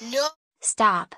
No. Stop.